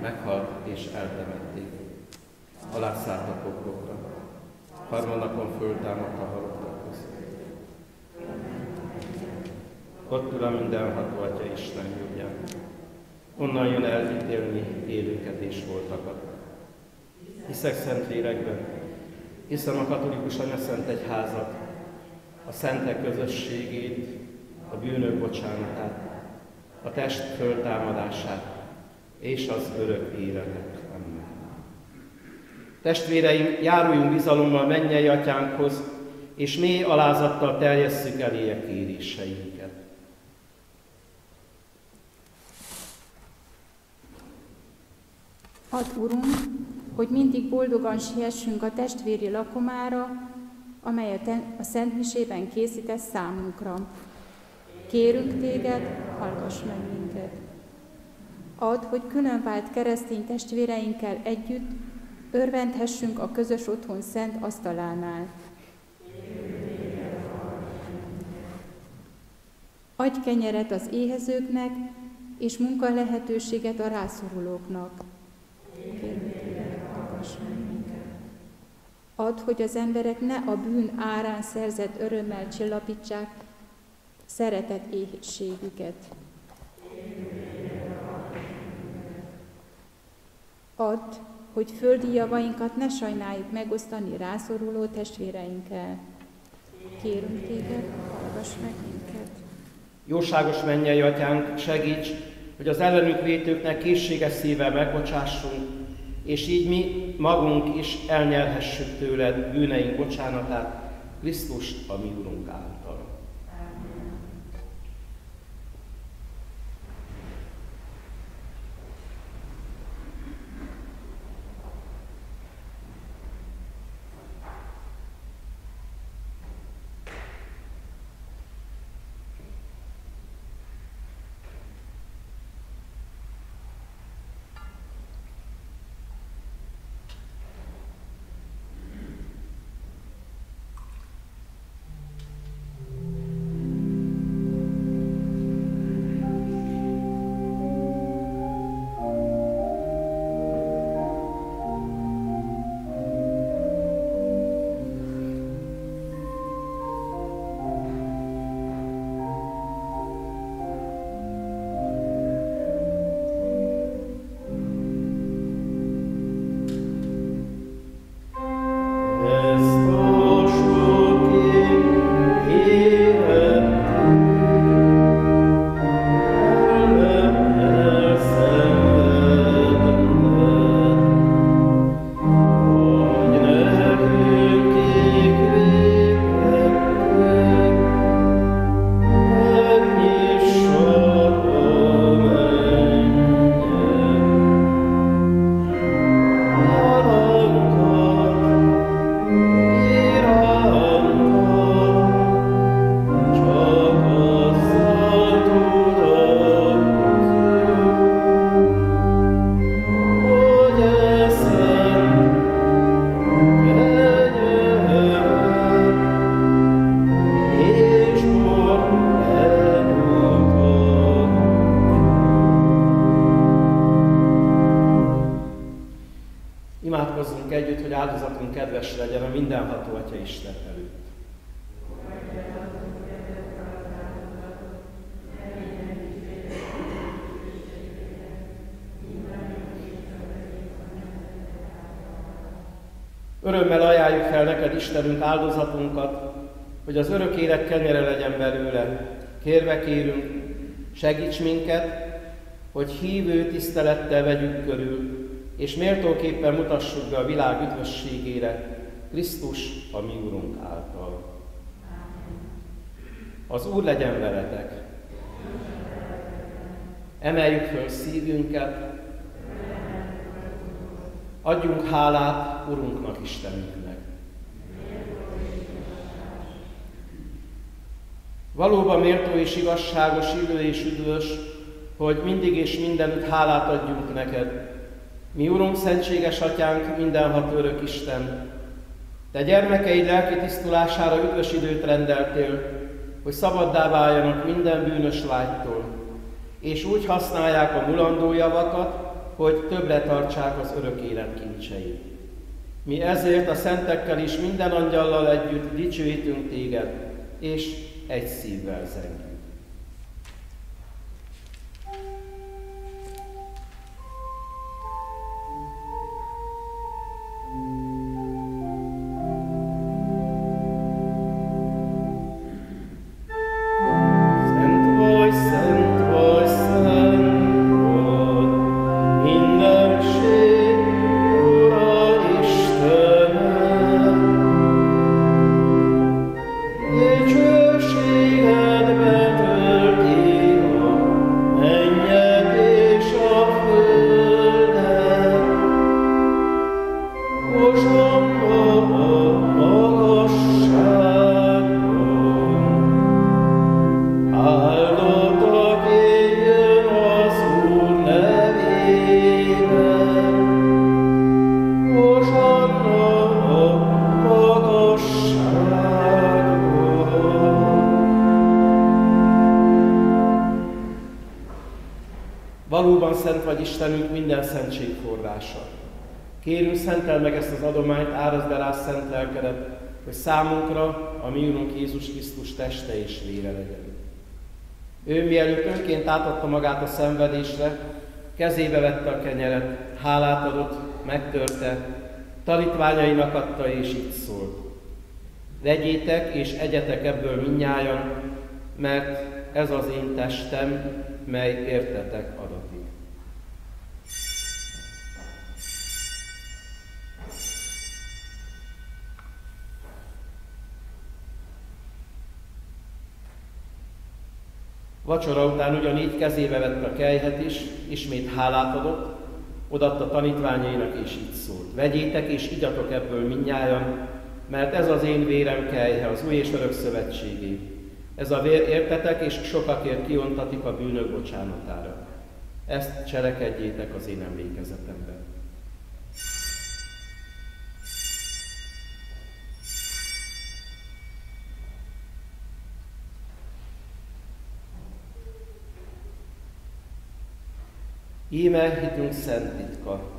meghalt és eltemették. Alá a poklokra harmadnapon föltámadt a halottak között. Ott ül a mindenható Atya Isten jobbján. Onnan jön elítélni élőket és voltakat. Hiszek szent lélekben. Hiszem a katolikus anyaszent egyházat, a szentek közösségét, a bűnök bocsánatát, a test föltámadását és az örök életet. Amen. Testvéreim, járuljunk bizalommal mennyei atyánkhoz, és mély alázattal terjesszük eléje kéréseinket. Ad, Urunk, hogy mindig boldogan siessünk a testvéri lakomára, amelyet a Szent Misében készítesz számunkra. Kérünk téged, hallgass meg minket. Add, hogy különvált keresztény testvéreinkkel együtt örvendhessünk a közös otthon szent asztalánál. Adj kenyeret az éhezőknek, és munka lehetőséget a rászorulóknak. Kérünk Add, hogy az emberek ne a bűn árán szerzett örömmel csillapítsák szeretet éhségüket. Add, hogy földi javainkat ne sajnáljuk megosztani rászoruló testvéreinkkel. Kérünk téged, hallgass meg minket. Jóságos mennyei atyánk, segíts, hogy az ellenük vétőknek készséges szívvel megbocsássunk, és így mi magunk is elnyerhessük tőled bűneink bocsánatát, Krisztus a mi Urunk. Istenünk áldozatunkat, hogy az örök élet kenyere legyen belőle. Kérve kérünk, segíts minket, hogy hívő tisztelettel vegyük körül, és méltóképpen mutassuk be a világ üdvösségére, Krisztus a mi Úrunk által. Az Úr legyen veletek! Emeljük föl szívünket, Adjunk hálát Urunknak, Istenünknek. Valóban méltó és igazságos, idő és üdvös, hogy mindig és mindenütt hálát adjunk neked. Mi, Urunk, szentséges Atyánk, mindenható örök Isten, Te gyermekeid lelki tisztulására üdvös időt rendeltél, hogy szabaddá váljanak minden bűnös vágytól, és úgy használják a mulandó javakat, hogy többre tartsák az örök élet kincseit. Mi ezért a szentekkel is minden angyallal együtt dicsőítünk téged, és egy szívvel zengünk. Ezt az adományt, árazd be rá szent lelkedet, hogy számunkra a mi Úrunk Jézus Krisztus teste és vére legyen. Ő mielőtt önként átadta magát a szenvedésre, kezébe vette a kenyeret, hálát adott, megtörte, tanítványainak adta és így szólt. Vegyétek és egyetek ebből minnyájan, mert ez az én testem, mely értetek Vacsora után ugyanígy kezébe vette a kejhet is, ismét hálát adott, odatta tanítványainak és így szólt. Vegyétek és igyatok ebből minnyájan, mert ez az én vérem kejhe, az új és örök szövetségé. Ez a vér értetek, és sokakért kiontatik a bűnök bocsánatára. Ezt cselekedjétek az én emlékezetemben. Íme hitünk szent titka.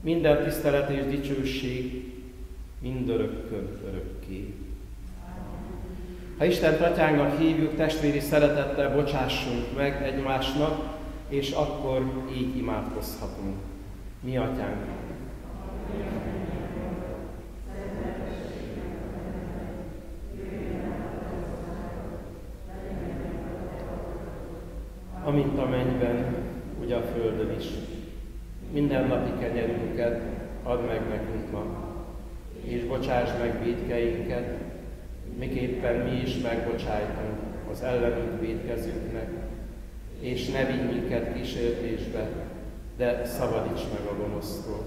Minden tisztelet és dicsőség mindörökkön örökké. Ha Isten atyánknak hívjuk, testvéri szeretettel bocsássunk meg egymásnak, és akkor így imádkozhatunk. Mi atyánk. Amint a mennyben, úgy a földön is. Mindennapi kenyerünket add meg nekünk ma, és bocsáss meg védkeinket, miképpen mi is megbocsájtunk az ellenünk védkezőknek, és ne vigy minket kísértésbe, de szabadíts meg a gonosztól.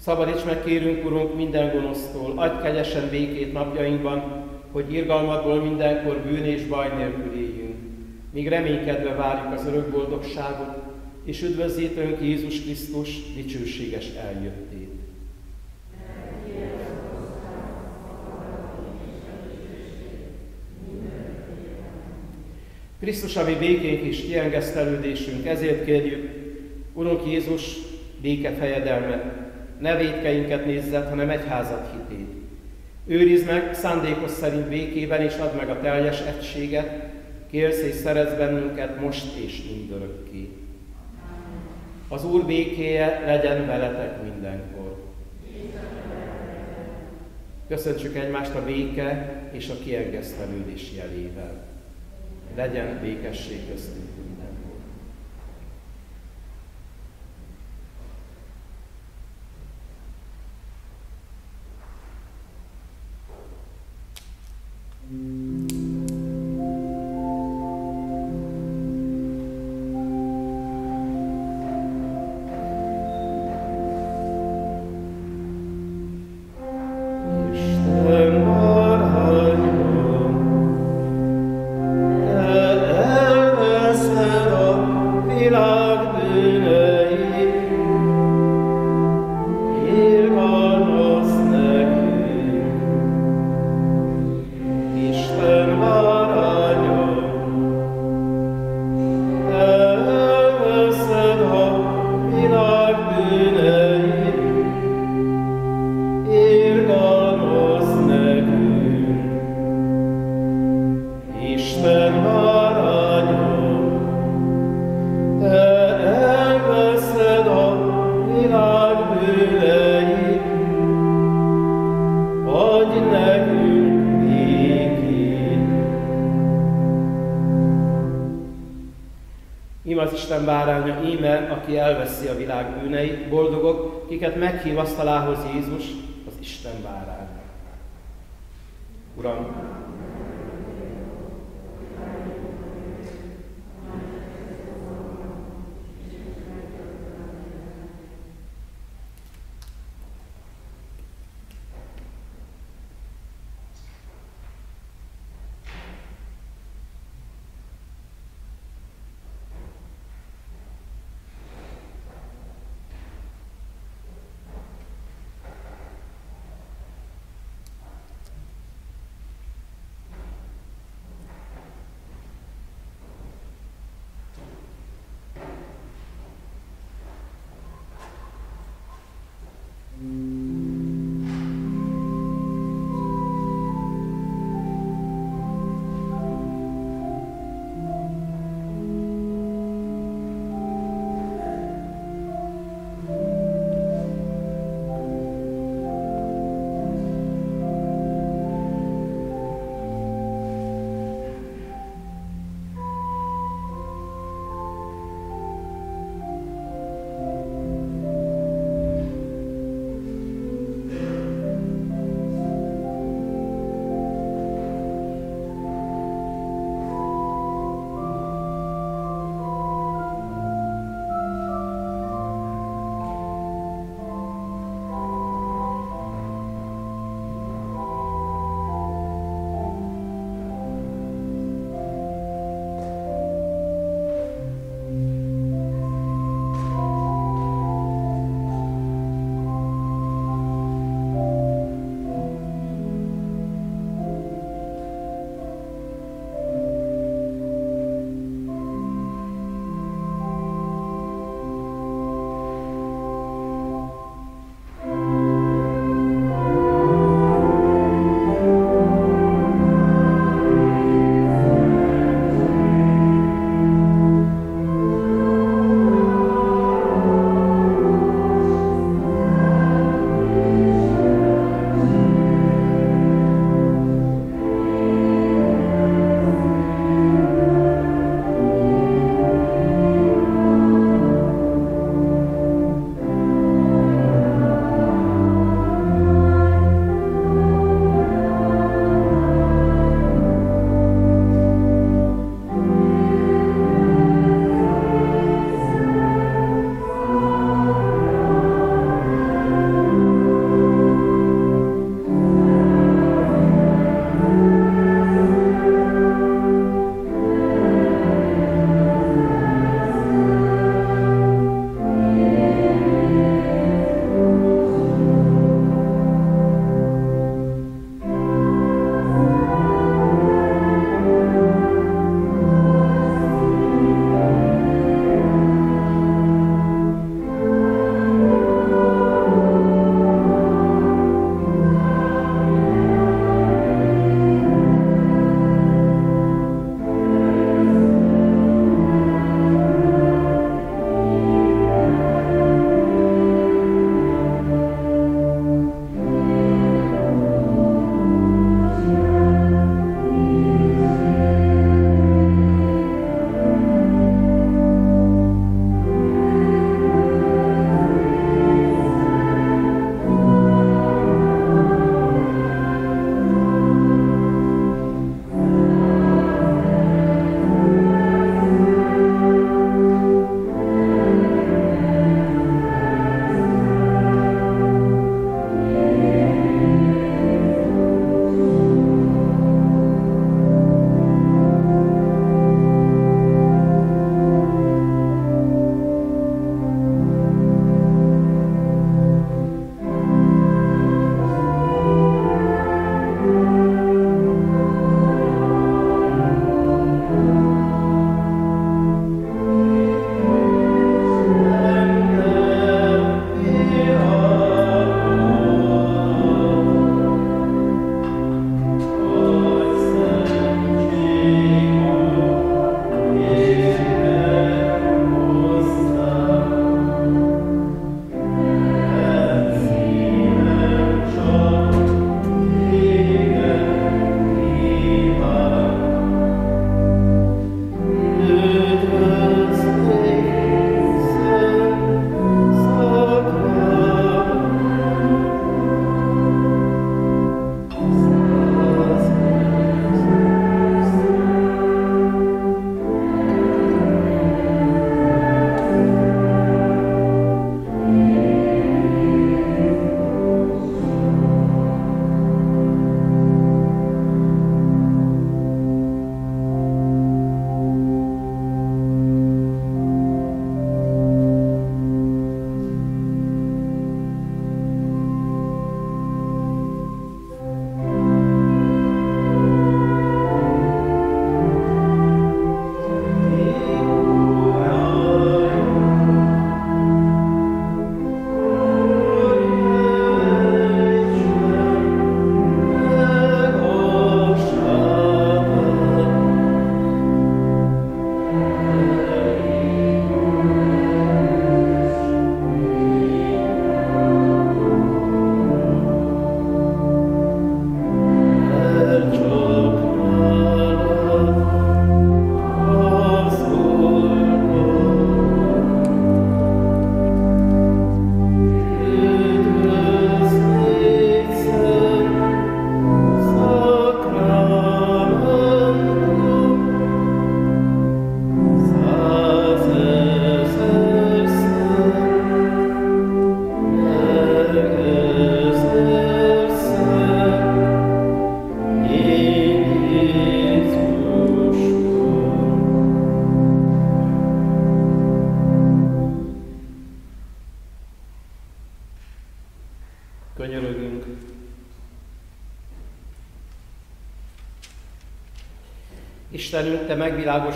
Szabadíts meg, kérünk, Urunk, minden gonosztól, adj kegyesen békét napjainkban, hogy irgalmadból mindenkor bűn és baj nélkül míg reménykedve várjuk az örök boldogságot, és üdvözítőnk Jézus Krisztus dicsőséges eljöttét. Krisztus, ami békénk és kiengesztelődésünk, ezért kérjük, Urunk Jézus, béke fejedelmet, ne védkeinket nézzet, hanem egyházat hitét. Őrizd meg szándékos szerint békében, és add meg a teljes egységet, kérsz és szeretsz bennünket most és mindörökké. Az Úr békéje legyen veletek mindenkor. Köszöntsük egymást a béke és a kiengesztelődés jelével. Legyen békesség köztünk mindenhol. Mm.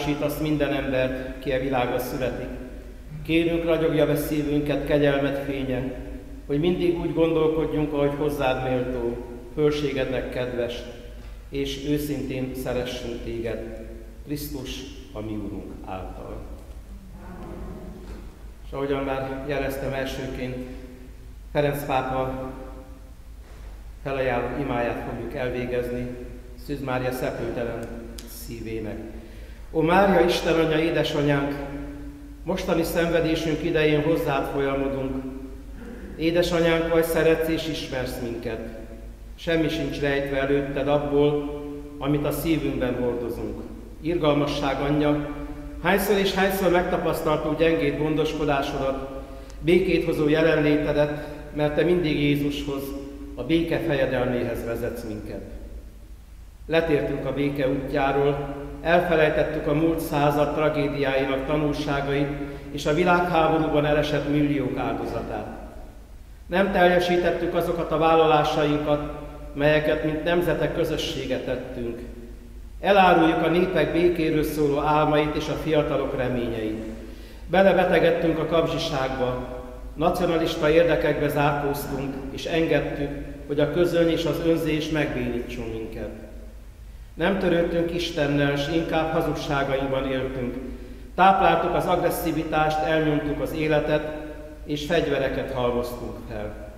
Megvilágosítasz minden embert, ki a világra születik. Kérünk, ragyogja be szívünket kegyelmet fénye, hogy mindig úgy gondolkodjunk, ahogy hozzád méltó, fölségednek kedves, és őszintén szeressünk téged, Krisztus, a mi Úrunk által. És ahogyan már jeleztem elsőként, Ferenc pápa felajánló imáját fogjuk elvégezni, Szűz Mária szepültelen szívének. Ó Mária, Isten Anya, édesanyánk, mostani szenvedésünk idején hozzád folyamodunk. Édesanyánk vagy, szeretsz és ismersz minket. Semmi sincs rejtve előtted abból, amit a szívünkben hordozunk. Irgalmasság anyja, hányszor és hányszor megtapasztaltuk gyengét gondoskodásodat, békét hozó jelenlétedet, mert te mindig Jézushoz, a béke fejedelméhez vezetsz minket. Letértünk a béke útjáról, elfelejtettük a múlt század tragédiáinak tanulságait és a világháborúban elesett milliók áldozatát. Nem teljesítettük azokat a vállalásainkat, melyeket mint nemzetek közössége tettünk. Eláruljuk a népek békéről szóló álmait és a fiatalok reményeit. Belebetegedtünk a kapzsiságba, nacionalista érdekekbe zárkóztunk, és engedtük, hogy a közöny és az önzés megbénítson minket. Nem törődtünk Istennel, és inkább hazugságainkban éltünk. Tápláltuk az agresszivitást, elnyomtuk az életet, és fegyvereket halmoztunk fel.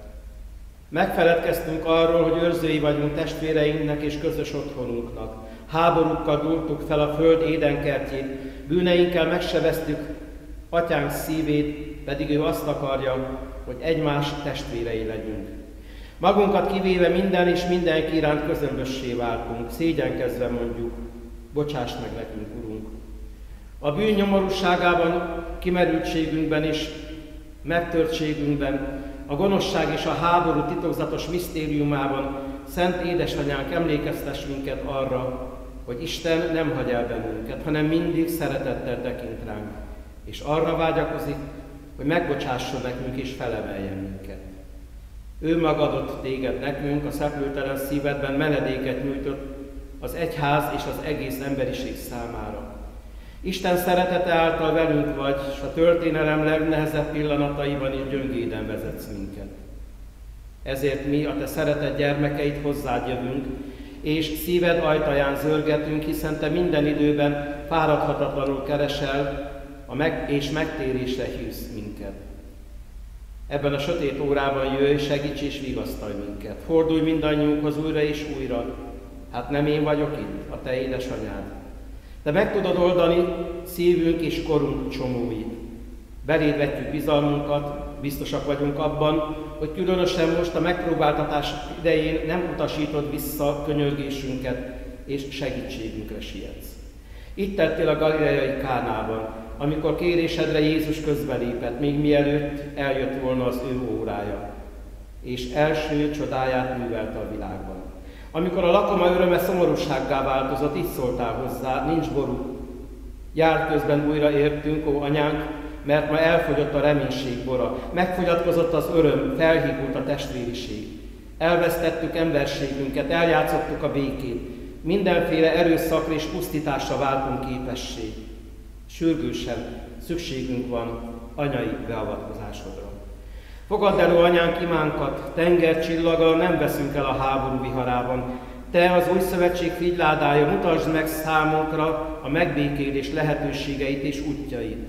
Megfeledkeztünk arról, hogy őrzői vagyunk testvéreinknek és közös otthonunknak. Háborúkkal dúltuk fel a föld édenkertjét, bűneinkkel megsebeztük atyánk szívét, pedig ő azt akarja, hogy egymás testvérei legyünk. Magunkat kivéve minden és mindenki iránt közömbössé váltunk, szégyenkezve mondjuk, bocsáss meg nekünk, Urunk. A bűn nyomorúságában, kimerültségünkben és megtörtségünkben, a gonoszság és a háború titokzatos misztériumában Szent Édesanyánk emlékeztes minket arra, hogy Isten nem hagy el bennünket, hanem mindig szeretettel tekint ránk, és arra vágyakozik, hogy megbocsásson nekünk és felemeljen minket. Ő magadott téged nekünk, a szeplőtelen szívedben menedéket nyújtott az egyház és az egész emberiség számára. Isten szeretete által velünk vagy, és a történelem legnehezebb pillanataiban is gyöngéden vezetsz minket. Ezért mi, a te szeretett gyermekeit hozzád jövünk, és szíved ajtaján zörgetünk, hiszen te minden időben fáradhatatlanul keresel, a meg és megtérésre hívsz minket. Ebben a sötét órában jöjj, segíts és vigasztalj minket. Fordulj mindannyiunkhoz újra és újra. Hát nem én vagyok itt, a te édesanyád. De meg tudod oldani szívünk és korunk csomóit. Beléd vetjük bizalmunkat, biztosak vagyunk abban, hogy különösen most a megpróbáltatás idején nem utasítod vissza könyörgésünket, és segítségünkre sietsz. Itt tettél a galileai Kánában, amikor kérésedre Jézus közbelépett, még mielőtt eljött volna az ő órája, és első csodáját művelte a világban. Amikor a lakoma öröme szomorúsággá változott, így szóltál hozzá, nincs ború. Jár közben újra értünk, ó anyánk, mert ma elfogyott a reménység bora, megfogyatkozott az öröm, felhígult a testvériség. Elvesztettük emberségünket, eljátszottuk a békét, mindenféle erőszakra és pusztításra váltunk képessé. Sürgősen szükségünk van anyai beavatkozásodra. Fogadd elő anyánk imánkat, tengercsillaggal nem veszünk el a háború viharában. Te az új szövetség figyládája, mutasd meg számunkra a megbékélés lehetőségeit és útjait.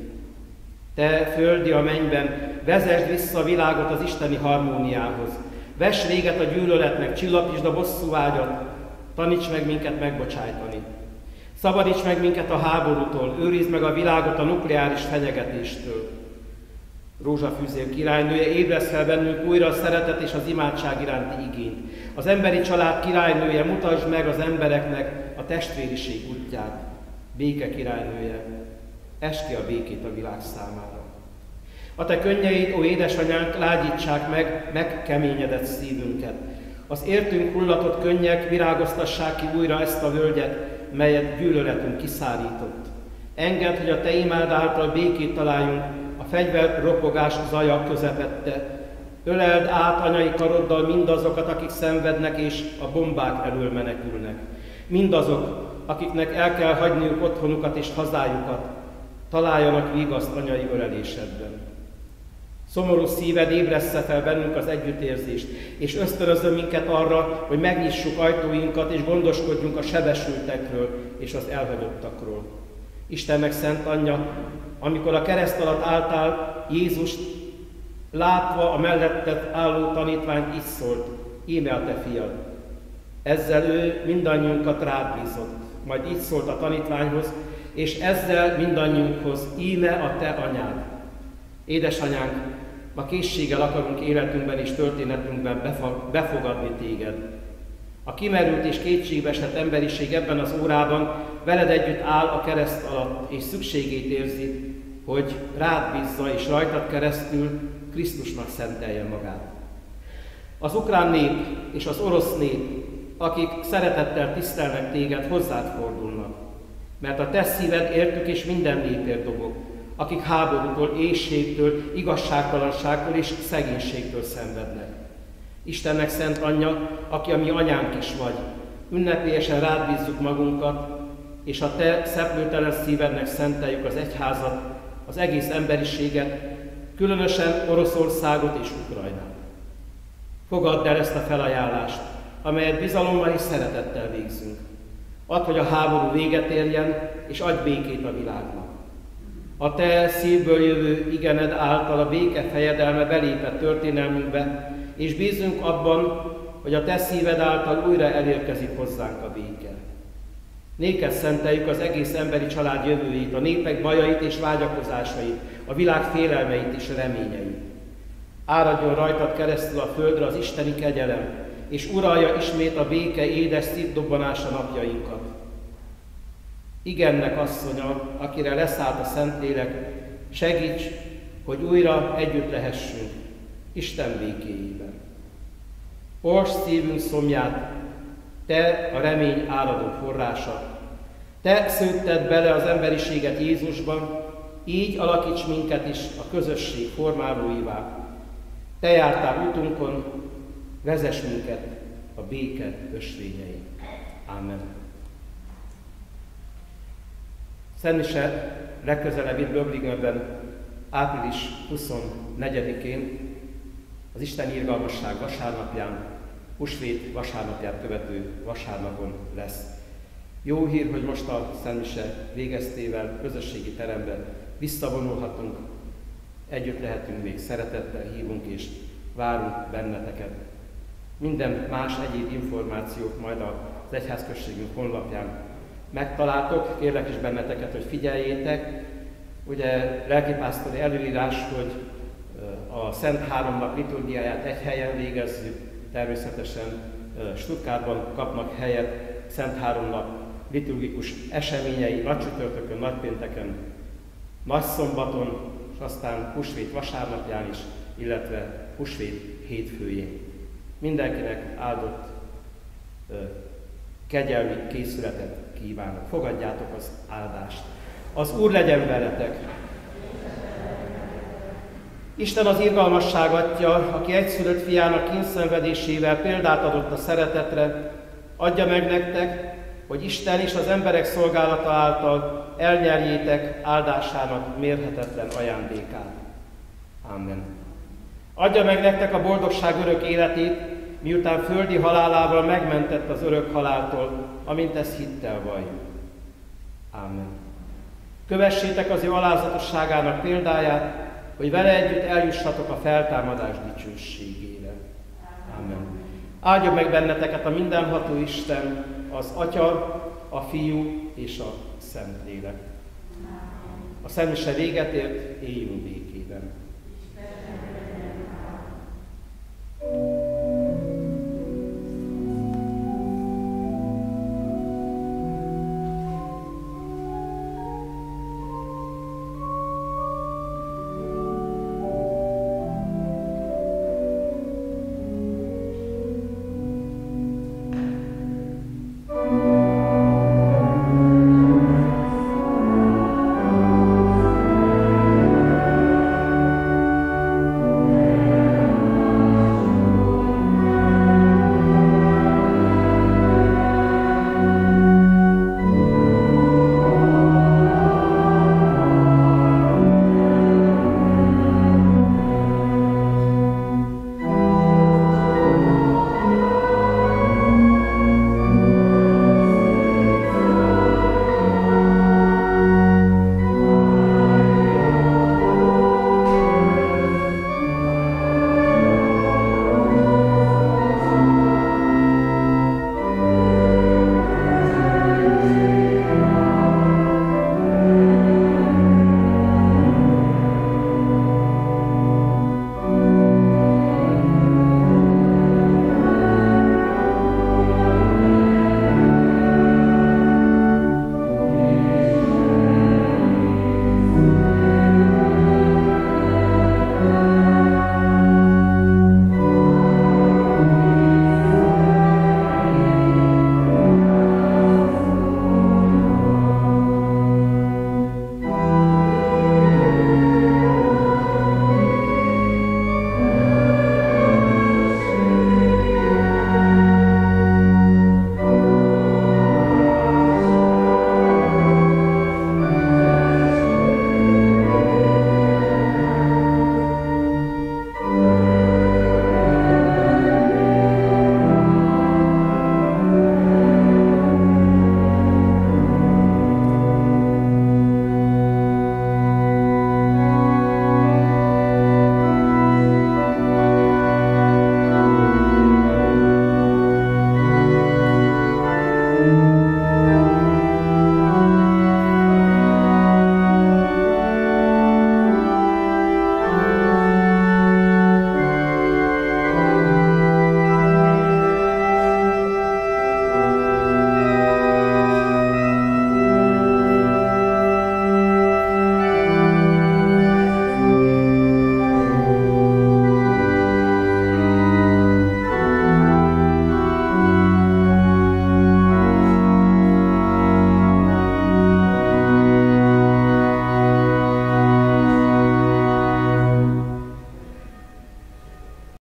Te, földi a mennyben, vezesd vissza a világot az isteni harmóniához. Vess véget a gyűlöletnek, csillapítsd a bosszú vágyat, taníts meg minket megbocsájtani. Szabadíts meg minket a háborútól, őrizd meg a világot a nukleáris fenyegetéstől. Rózsafűzér királynője, ébresz fel bennünk újra a szeretet és az imádság iránti igényt. Az emberi család királynője, mutasd meg az embereknek a testvériség útját. Béke királynője, ki a békét a világ számára. A te könnyeid, ó édesanyánk, lágyítsák meg megkeményedett szívünket. Az értünk hullatott könnyek virágoztassák ki újra ezt a völgyet, melyet gyűlöletünk kiszárított. Engedd, hogy a Te imád által békét találjunk a fegyver ropogás zaja közepette, Öleld át anyai karoddal mindazokat, akik szenvednek és a bombák elől menekülnek. Mindazok, akiknek el kell hagyniuk otthonukat és hazájukat, találjanak vigaszt anyai ölelésedben. Szomorú szíved ébressze fel bennünk az együttérzést, és ösztönözöm minket arra, hogy megnyissuk ajtóinkat, és gondoskodjunk a sebesültekről és az elhagyottakról. Istennek szent anyja, amikor a kereszt alatt álltál, Jézust látva a mellettet álló tanítvány így szólt, íme a te fiad. Ezzel ő mindannyiunkat rád bízott. Majd így szólt a tanítványhoz, és ezzel mindannyiunkhoz, íme a te anyád. Édesanyánk, ma készséggel akarunk életünkben és történetünkben befogadni téged. A kimerült és kétségbeesett emberiség ebben az órában veled együtt áll a kereszt alatt, és szükségét érzi, hogy rád bízza és rajtad keresztül Krisztusnak szentelje magát. Az ukrán nép és az orosz nép, akik szeretettel tisztelnek téged, hozzád fordulnak, mert a te szíved értük és minden népért dobog, akik háborútól, éjségtől, igazságtalanságtól és szegénységtől szenvednek. Istennek szent anyja, aki a mi anyánk is vagy, ünnepélyesen rád bízzuk magunkat, és a te szeplőtelen szívednek szenteljük az egyházat, az egész emberiséget, különösen Oroszországot és Ukrajnát. Fogadd el ezt a felajánlást, amelyet bizalommal és szeretettel végzünk. Add, hogy a háború véget érjen, és adj békét a világnak. A te szívből jövő igened által a béke fejedelme belépett történelmünkbe, és bízunk abban, hogy a te szíved által újra elérkezik hozzánk a béke. Néked szenteljük az egész emberi család jövőjét, a népek bajait és vágyakozásait, a világ félelmeit és reményeit. Áradjon rajtad keresztül a földre az isteni kegyelem, és uralja ismét a béke édes szívdobbanása napjainkat. Igennek asszonya, akire leszállt a Szentlélek, segíts, hogy újra együtt lehessünk Isten békéjében. Ors szívünk szomját, te a remény áradó forrása. Te szőtted bele az emberiséget Jézusban, így alakíts minket is a közösség formálóivá. Te jártál útunkon, vezess minket a béke ösvényei. Amen. Szentmise legközelebb itt Böblingenben, április 24-én, az Isten írgalmasság vasárnapján, Husvét vasárnapját követő vasárnapon lesz. Jó hír, hogy most a Szentmise végeztével közösségi teremben visszavonulhatunk, együtt lehetünk még szeretettel hívunk és várunk benneteket. Minden más egyéb információt majd az egyházközségünk honlapján megtaláltok. Kérlek is benneteket, hogy figyeljétek. Ugye lelkipásztori előírás, hogy a Szent Háromnap liturgiáját egy helyen végezzük, természetesen Stuttgartban kapnak helyet Szent Háromnap liturgikus eseményei, nagy csütörtökön, nagypénteken, nagy szombaton, és aztán Husvét vasárnapján is, illetve Husvét hétfőjén. Mindenkinek áldott kegyelmi készületet kívánok. Fogadjátok az áldást. Az Úr legyen veletek! Isten az irgalmasság atya, aki egyszülött fiának kínszenvedésével példát adott a szeretetre, adja meg nektek, hogy Isten és az emberek szolgálata által elnyerjétek áldásának mérhetetlen ajándékát. Amen. Adja meg nektek a boldogság örök életét, miután földi halálával megmentett az örök haláltól, amint ezt hittel valljuk. Ámen. Kövessétek az ő alázatosságának példáját, hogy vele együtt eljussatok a feltámadás dicsőségére. Ámen. Áldjon meg benneteket a mindenható Isten, az Atya, a Fiú és a Szentlélek. A Szentmise véget ért, éljünk békében. Thank you.